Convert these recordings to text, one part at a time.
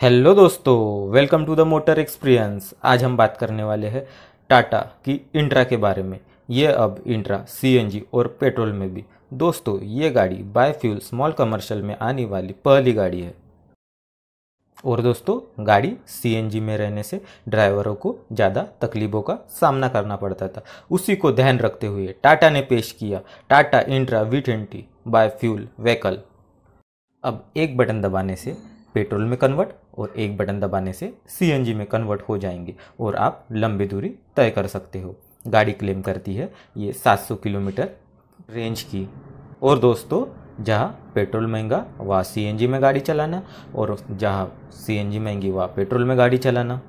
Hello दोस्तों welcome to the motor experience आज हम बात करने वाले हैं टाटा की इंट्रा के बारे में। ये अब इंट्रा सीएनजी और पेट्रोल में भी। दोस्तों, ये गाड़ी बायोफ्यूल स्मॉल कमर्शियल में आने वाली पहली गाड़ी है। और दोस्तों, गाड़ी सीएनजी में रहने से ड्राइवरों को ज़्यादा तकलीफ़ों का सामना करना पड़ता था। उसी को ध्यान रखते हुए टाटा ने पेश किया, Tata Intra V twenty biofuel vehicle अब एक बटन दबाने से पेट्रोल में कन्वर्ट और एक बटन दबाने से सीएनजी में कन्वर्ट हो जाएँगे और आप लंबी दूरी तय कर सकते हो। गाड़ी क्लेम करती है ये 700 किलोमीटर रेंज की। और दोस्तों, जहाँ पेट्रोल महँगा, वहाँ सीएनजी में गाड़ी चलाना और जहाँ सीएनजी महँगी, वहाँ पेट्रोल में गाड़ी चलाना।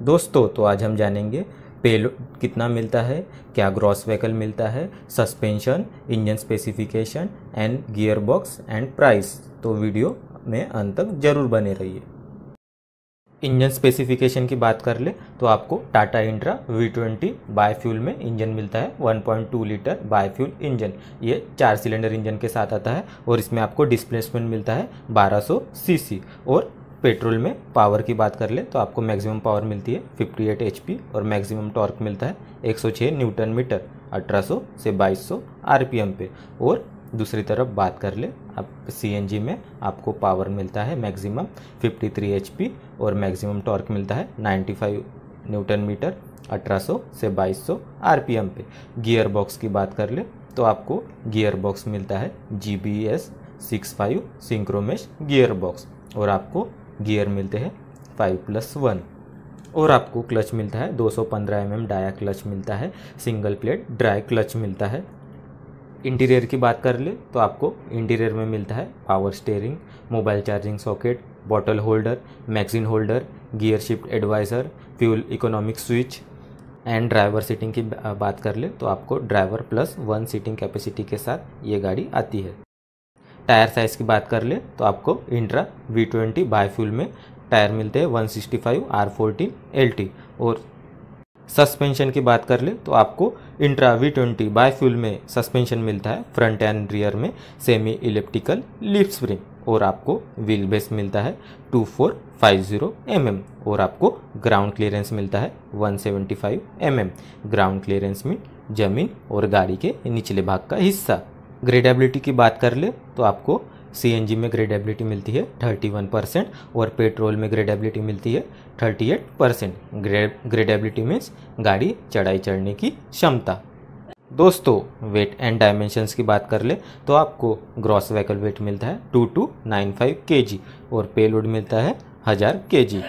दोस्तों तो आज हम जानेंगे पेलो कितना मिलता है, क्या ग्रॉस व्हीकल मिलता है suspension engine specification and gear box and price तो वीडियो में अंत तक ज़रूर बने रहिए। इंजन स्पेसिफिकेशन की बात कर ले तो आपको Tata Intra V twenty biofuel में इंजन मिलता है 1.2 लीटर बायफ्यूल इंजन। ये चार सिलेंडर इंजन के साथ आता है और इसमें आपको डिस्प्लेसमेंट मिलता है 1200 सीसी और पेट्रोल में पावर की बात कर ले तो आपको मैक्सिमम पावर मिलती है 58 एचपी और मैक्सिमम टॉर्क मिलता है 106 न्यूटन मीटर 1800 से 2200 आरपीएम पे। और दूसरी तरफ़ बात कर ले। आप सीएनजी में आपको पावर मिलता है मैक्सिमम 53 एचपी और मैक्सिमम टॉर्क मिलता है 95 न्यूटन मीटर 1800 से 2200 आरपीएम पे। गियर बॉक्स की बात कर ले तो आपको गियर बॉक्स मिलता है G B S six five synchromesh gear box और आपको गियर मिलते हैं फाइव प्लस वन और आपको क्लच मिलता है 215 सौ mm डाया क्लच मिलता है सिंगल प्लेट ड्राई क्लच मिलता है। इंटीरियर की बात कर ले तो आपको इंटीरियर में मिलता है power steering, mobile charging socket, bottle holder, magazine holder, gear shift adviser, fuel economic switch and driver seating की बात कर ले तो आपको driver plus one seating capacity के साथ ये गाड़ी आती है। टायर साइज़ की बात कर ले तो आपको इंट्रा वी ट्वेंटी बायोफ्यूल में टायर मिलते हैं 165 आर फोर्टीन एल टी और सस्पेंशन की बात कर ले तो आपको इंट्रा वी ट्वेंटी बायोफ्यूल में सस्पेंशन मिलता है फ्रंट एंड रियर में सेमी इलेक्ट्रिकल लिप स्प्रिंग और आपको व्हील बेस मिलता है 2450 mm और आपको ग्राउंड क्लियरेंस मिलता है 175 mm ग्राउंड क्लियरेंस में ज़मीन और गाड़ी के निचले भाग का हिस्सा। ग्रेडेबिलिटी की बात कर ले तो आपको CNG में ग्रेडेबिलिटी मिलती है 31 परसेंट और पेट्रोल में ग्रेडेबिलिटी मिलती है 38 परसेंट ग्रेडेबिलिटी मीन्स गाड़ी चढ़ाई चढ़ने की क्षमता। दोस्तों वेट एंड डायमेंशंस की बात कर ले तो आपको ग्रॉस व्हीकल वेट मिलता है टू टू नाइन फाइव के जी और पेलोड मिलता है हज़ार के जी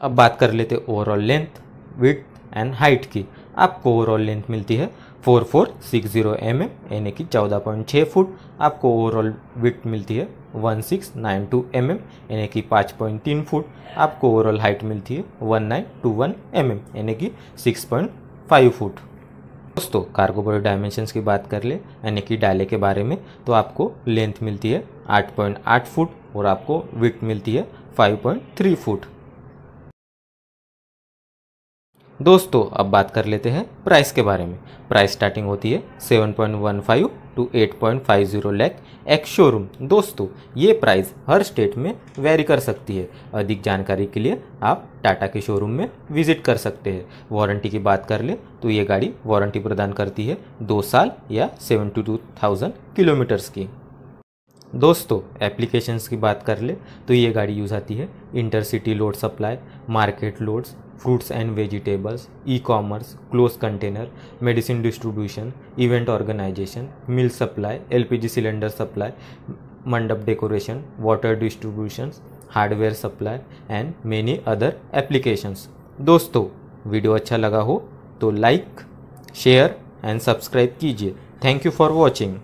अब बात कर लेते overall length width and height की। आपको ओवरऑल लेंथ मिलती है four four six zero M M यानी कि चौदह पॉइंट छः फुट, आपको ओवरऑल विथ मिलती है one six nine two M M यानी कि पाँच पॉइंट तीन फुट, आपको ओवरऑल हाइट मिलती है one nine two one M M यानी कि सिक्स पॉइंट फाइव फुट। दोस्तों कार्गो बॉडी डायमेंशंस की बात कर ले, यानी कि डाले के बारे में तो आपको लेंथ मिलती है आठ पॉइंट आठ फुट और आपको विथ मिलती है फाइव पॉइंट थ्री फुट। दोस्तों, अब बात कर लेते हैं प्राइस के बारे में। प्राइस स्टार्टिंग होती है 7.15 टू 8.50 लैख एक्स शोरूम दोस्तों, ये प्राइस हर स्टेट में वेरी कर सकती है। अधिक जानकारी के लिए आप टाटा के शोरूम में विज़िट कर सकते हैं। वारंटी की बात कर ले तो ये गाड़ी वारंटी प्रदान करती है दो साल या सेवेंटी टू थाउज़ेंड किलोमीटर्स की। दोस्तों एप्लीकेशंस की बात कर ले तो ये गाड़ी यूज़ आती है। Intercity load supply market loads fruits and vegetables e commerce close container medicine distribution event organisation mill supply LPG cylinder supply mandap decoration water distribution hardware supply and many other applications दोस्तों, video अच्छा लगा हो तो like share and subscribe कीजिए। Thank you for watching